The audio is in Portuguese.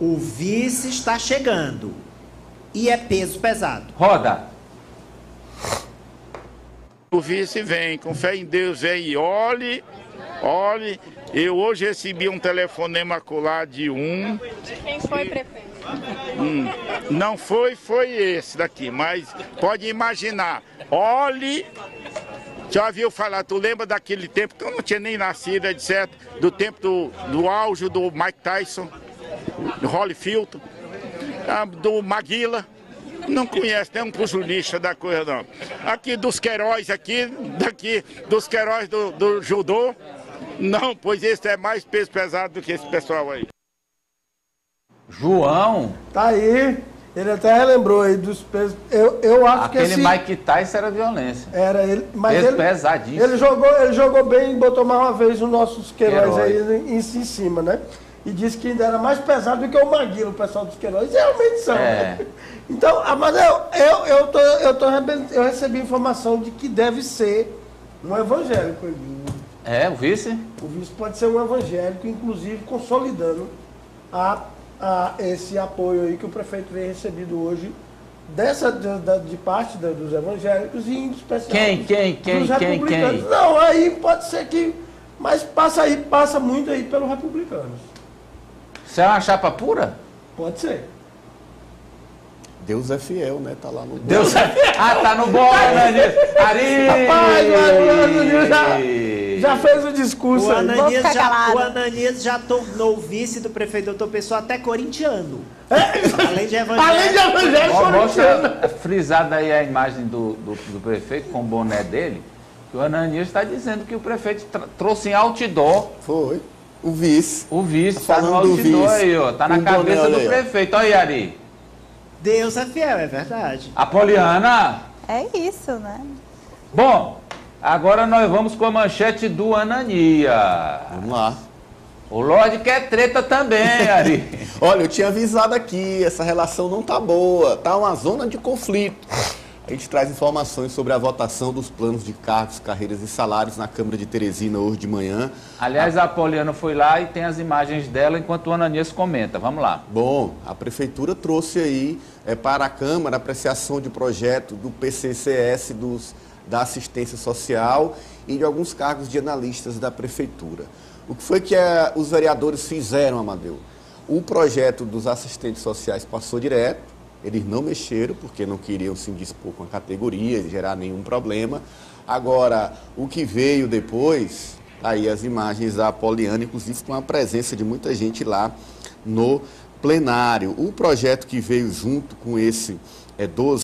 O vice está chegando. E é peso pesado. Roda. O vice vem, com fé em Deus, vem e olhe, olhe. Eu hoje recebi um telefonema colar de um. Quem foi prefeito? Hum, não foi, foi esse daqui, mas pode imaginar. Olhe. Já viu falar, tu lembra daquele tempo que eu não tinha nem nascido, etc. Do tempo do, do auge do Mike Tyson, Holyfield, do Maguila. Não conhece, tem um pugilista da coisa não. Aqui dos Queiroz aqui, daqui dos Queiroz do, do judô. Não, pois esse é mais peso pesado do que esse pessoal aí. João. Tá aí. Ele até relembrou aí dos pesos. Eu, eu acho Aquele que esse Mike Tyson era violência. era ele, mas Peso ele, pesadíssimo. ele jogou, ele jogou bem e botou mais uma vez os nossos Queiroz Queiroz. aí em, em cima, né? E disse que ainda era mais pesado do que o Maguila, o pessoal dos Queiroz. E realmente são, É. né? Então, ah, mas eu, eu, eu, tô, eu, tô, eu recebi informação de que deve ser um evangélico. É, o vice? O vice pode ser um evangélico, inclusive consolidando a, a esse apoio aí que o prefeito vem recebido hoje, dessa, de, de parte da- dos evangélicos e em especial Quem, dos- quem, quem, dos quem, republicanos. quem? Não, aí pode ser que. Mas passa aí, passa muito aí pelos republicanos. Você é uma chapa pura? Pode ser. Deus é fiel, né? Tá lá no. Deus Ah, tá no bolo, Ananias. Ari! Rapaz, o Ananias já, já fez o discurso O. Ananias, já, o Ananias já tornou vice do prefeito doutor Pessoa até corintiano. É. Além de Além evangélico. de evangélico Ó, corintiano. mostra frisada aí a imagem do, do, do prefeito com o boné dele. Que o Ananias está dizendo que o prefeito trouxe em outdoor Foi. O vice. o vice. Tá no Falando do outdoor vice. aí, ó. Tá na Um cabeça do aí, prefeito. Olha aí, Ari. Deus é fiel, é verdade. Apoliana. É isso, né? Bom, agora nós vamos com a manchete do Anania. Vamos lá. O Lorde quer treta também, Ari. Olha, eu tinha avisado aqui, essa relação não tá boa, tá uma zona de conflito. A gente traz informações sobre a votação dos planos de cargos, carreiras e salários na Câmara de Teresina hoje de manhã. Aliás, a Apoliana foi lá e tem as imagens dela enquanto o Ananias comenta. Vamos lá. Bom, a Prefeitura trouxe aí é, para a Câmara a apreciação de projeto do PCCS, dos, da assistência social e de alguns cargos de analistas da Prefeitura. O que foi que eh, os vereadores fizeram, Amadeu? O projeto dos assistentes sociais passou direto, eles não mexeram porque não queriam se indispor com a categoria, gerar nenhum problema. Agora, o que veio depois, tá aí as imagens da Poliana, inclusive com a presença de muita gente lá no plenário. O projeto que veio junto com esse é 12